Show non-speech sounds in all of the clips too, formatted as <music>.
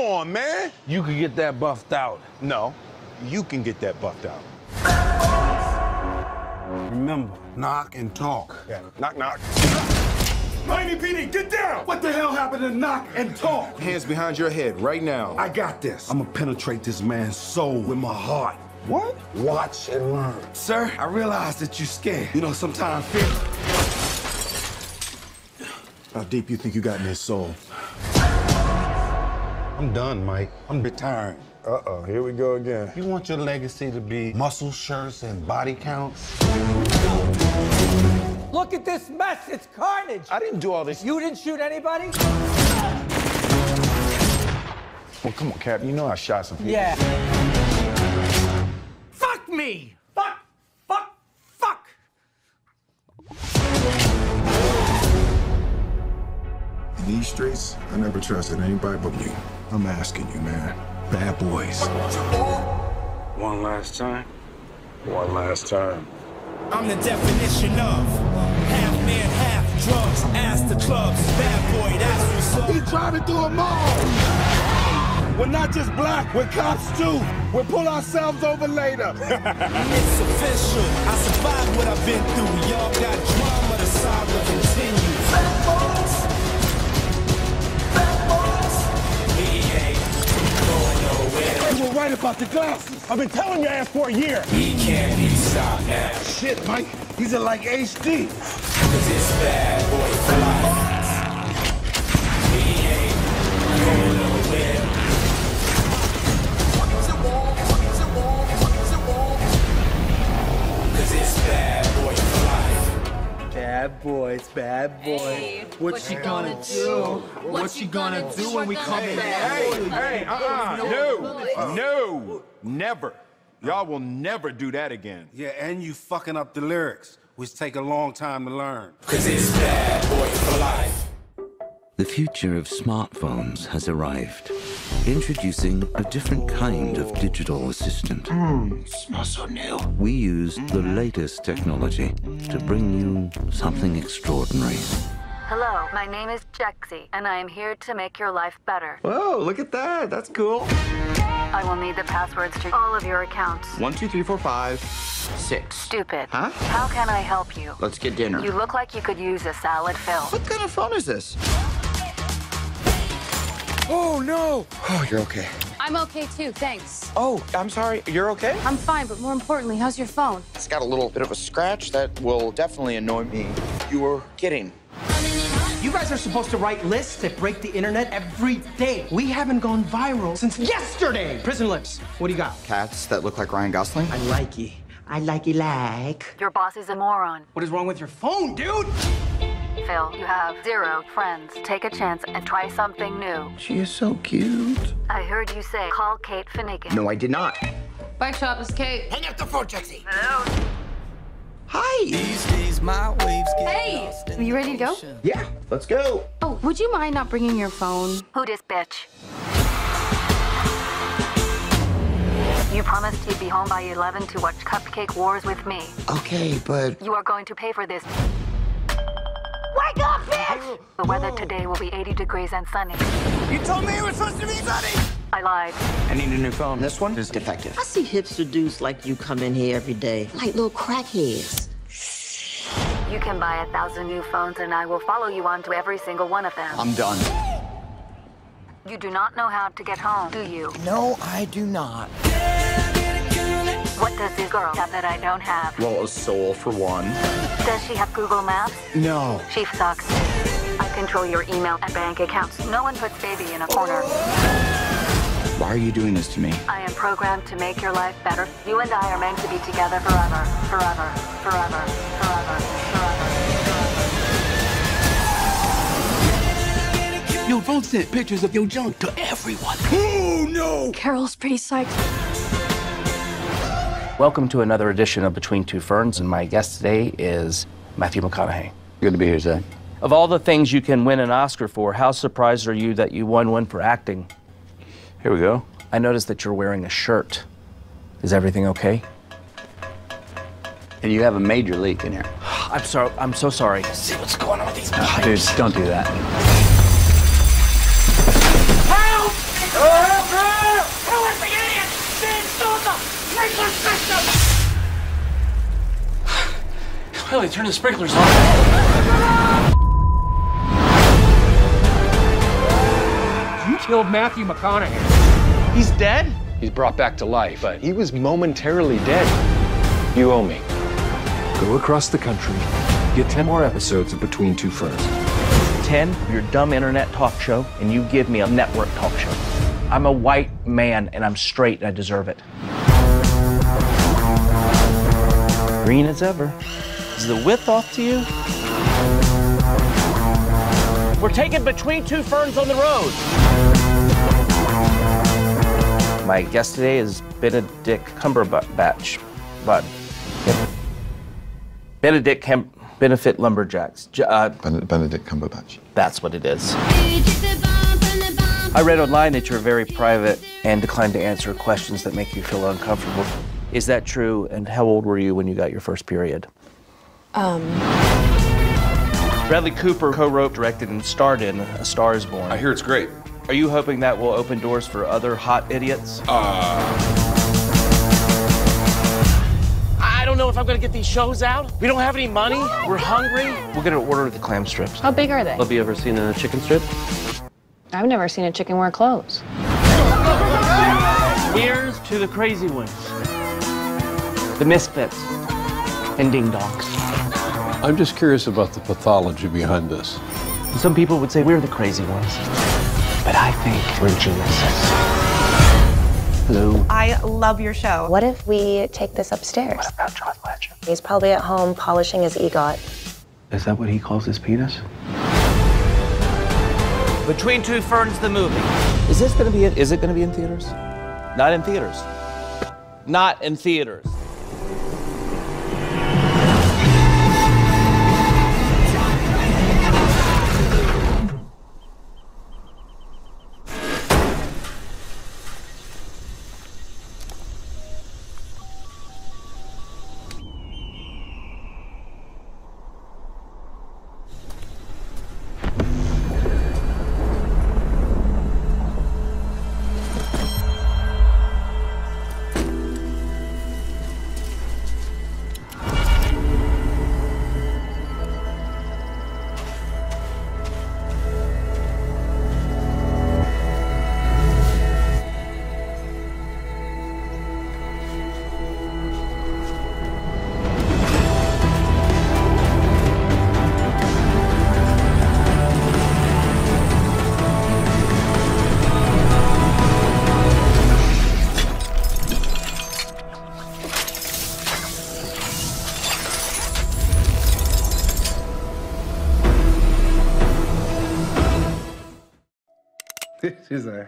on, man. You can get that buffed out. No, you can get that buffed out. Remember, knock and talk. Yeah. Knock, knock. Miami PD, get down! What the hell happened to knock and talk? Hands behind your head right now. I got this. I'm gonna penetrate this man's soul with my heart. What? Watch and learn. Sir, I realize that you're scared. You know, sometimes fear. How deep you think you got in his soul? I'm done, Mike. I'm retiring. Uh-oh, here we go again. You want your legacy to be muscle shirts and body counts? Look at this mess. It's carnage. I didn't do all this. You didn't shoot anybody? Well, come on, Cap. You know I shot some people. Yeah. Fuck me! These streets, I never trusted anybody but you. I'm asking you, man. Bad boys. One last time. One last time. I'm the definition of half man, half drugs. Ass the clubs, bad boy, that's what's up. He tried to do them all. We're not just black, we're cops too. We'll pull ourselves over later. <laughs> It's official. I survived what I've been through. Y'all got drama, the saga continues. About the glasses. I've been telling your ass for a year. He can't be stopped now. Shit, Mike. He's are like HD. It's bad boy Bad boys, bad boys. What she gonna do? What she gonna do when we come in? Hey, hey, uh-uh. uh-uh. No, no, never. Y'all will never do that again. Yeah, and you fucking up the lyrics, which take a long time to learn. Cause it's bad boy for life. The future of smartphones has arrived, introducing a different kind of digital assistant. Smells so new. We used the latest technology to bring you something extraordinary. Hello, my name is Jexi, and I am here to make your life better. Whoa, look at that. That's cool. I will need the passwords to all of your accounts. One, two, three, four, five, six. Stupid. Huh? How can I help you? Let's get dinner. You look like you could use a salad fill. What kind of phone is this? Oh no! Oh, you're okay. I'm okay too, thanks. Oh, I'm sorry. You're okay? I'm fine, but more importantly, how's your phone? It's got a little bit of a scratch that will definitely annoy me. You were kidding. You guys are supposed to write lists that break the internet every day. We haven't gone viral since yesterday. Prison lips. What do you got? Cats that look like Ryan Gosling? I like you. I like you like. Your boss is a moron. What is wrong with your phone, dude? Phil, you have zero friends. Take a chance and try something new. She is so cute. I heard you say call Kate Finnegan. No, I did not. Bike shop is Kate. Hang up the phone, Jexi. Hello? Hi. These days, my waves get Hey, lost in are you ready to go? Yeah, let's go. Oh, would you mind not bringing your phone? Who this bitch? You promised you'd be home by 11 to watch Cupcake Wars with me. Okay, but You are going to pay for this. Wake up, bitch! The weather today will be 80 degrees and sunny. You told me it was supposed to be sunny. I lied. I need a new phone. This one is defective. I see hipster dudes like you come in here every day, like little crackheads. You can buy a thousand new phones and I will follow you onto every single one of them. I'm done. You do not know how to get home, do you? No, I do not. What does this girl have that I don't have? Well, a soul for one. Does she have Google Maps? No. She sucks. I control your email and bank accounts. No one puts baby in a corner. Why are you doing this to me? I am programmed to make your life better. You and I are meant to be together forever, forever, forever, forever, forever. Your phone sent pictures of your junk to everyone. Oh, no! Carol's pretty psyched. Welcome to another edition of Between Two Ferns, and my guest today is Matthew McConaughey. Good to be here, Zach. Of all the things you can win an Oscar for, how surprised are you that you won one for acting? Here we go. I noticed that you're wearing a shirt. Is everything okay? And you have a major leak in here. <sighs> I'm sorry. I'm so sorry. See what's going on with these pipes. Dude, don't do that. Sprinkler <sighs> system! Well, they turned the sprinklers on. You killed Matthew McConaughey. He's dead? He's brought back to life, but he was momentarily dead. You owe me. Go across the country, get 10 more episodes of Between Two Ferns. 10, your dumb internet talk show, and you give me a network talk show. I'm a white man and I'm straight and I deserve it. Green as ever. Is the width off to you? We're taking between two ferns on the road. My guest today is Benedict Cumberbatch. But Benedict Cam- Benefit Lumberjacks. J- Uh, Benedict Cumberbatch. that's what it is. I read online that you're very private and decline to answer questions that make you feel uncomfortable. Is that true? And how old were you when you got your first period? Um, Bradley Cooper co-wrote, directed, and starred in A Star Is Born. I hear it's great. Are you hoping that will open doors for other hot idiots? Uh, I don't know if I'm gonna get these shows out. We don't have any money. We're hungry. We're gonna order the clam strips. How big are they? Have you ever seen a chicken strip? I've never seen a chicken wear clothes. Here's to the crazy ones. The misfits. And ding dongs. I'm just curious about the pathology behind this. Some people would say we're the crazy ones. But I think we're geniuses. Hello. I love your show. What if we take this upstairs? What about John Legend? He's probably at home polishing his EGOT. Is that what he calls his penis? Between Two Ferns, the movie. Is this gonna be? Is it gonna be in theaters? Not in theaters. Not in theaters.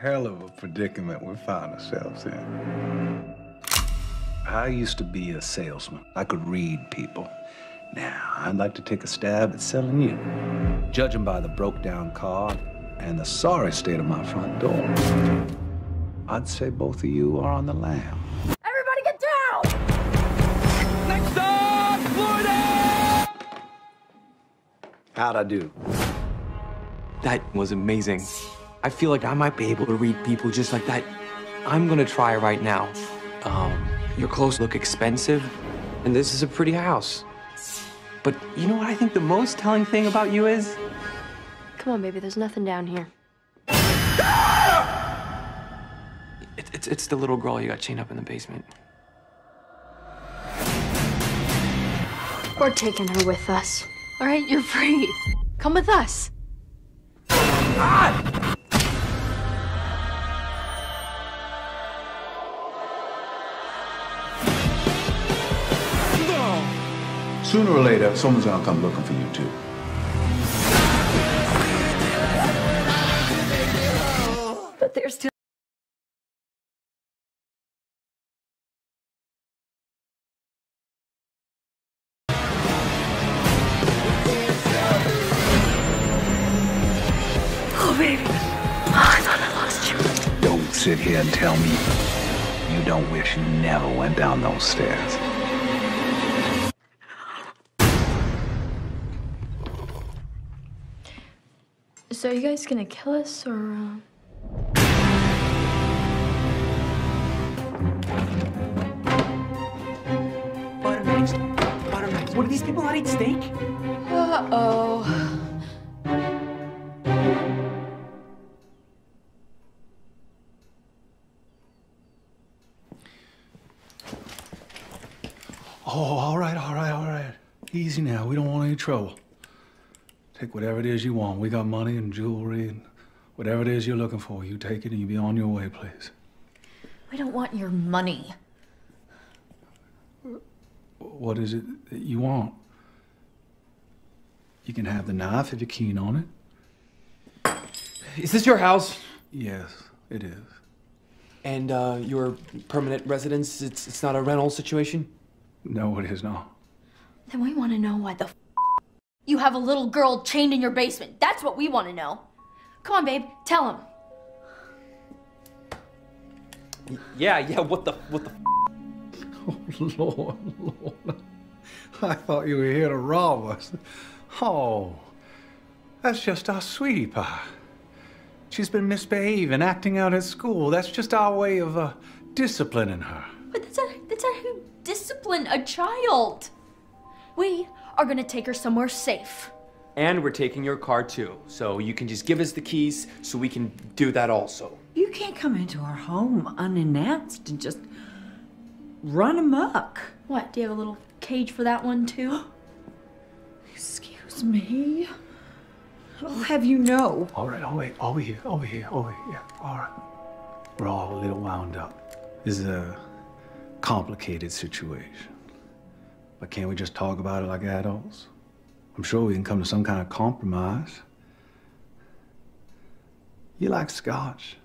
Hell of a predicament we found ourselves in. I used to be a salesman. I could read people. Now, I'd like to take a stab at selling you. Judging by the broke down car and the sorry state of my front door, I'd say both of you are on the lam. Everybody get down! Next stop, Florida! How'd I do? That was amazing. I feel like I might be able to read people just like that. I'm gonna try right now. Um, your clothes look expensive, and this is a pretty house. But you know what I think the most telling thing about you is? Come on, baby, there's nothing down here. It, it's, it's the little girl you got chained up in the basement. We're taking her with us. All right, you're free. Come with us. Sooner or later, someone's gonna come looking for you too. But there's still. Oh, baby. Oh, I thought I lost you. Don't sit here and tell me you don't wish you never went down those stairs. So are you guys gonna kill us or? Uh... What do these people not eat steak? Uh oh. Oh, all right, all right, all right. Easy now. We don't want any trouble. Take whatever it is you want. We got money and jewelry and whatever it is you're looking for. You take it and you be on your way, please. We don't want your money. What is it that you want? You can have the knife if you're keen on it. Is this your house? Yes, it is. And uh, your permanent residence? It's, it's not a rental situation? No, it is not. Then we want to know why the f- you have a little girl chained in your basement. That's what we want to know. Come on, babe, tell him. Yeah, yeah, what the, what the <laughs> Oh, Lord, Lord. I thought you were here to rob us. Oh, that's just our sweetie pie. She's been misbehaving, acting out at school. That's just our way of uh, disciplining her. But that's a, that's how you discipline a child. We are gonna take her somewhere safe. And we're taking your car too, so you can just give us the keys so we can do that also. You can't come into our home unannounced and just run amok. What, do you have a little cage for that one too? <gasps> Excuse me. I'll have you know. All right, oh wait, over here, over here, over here. Yeah, all right. We're all a little wound up. This is a complicated situation. But can't we just talk about it like adults? I'm sure we can come to some kind of compromise. You like scotch?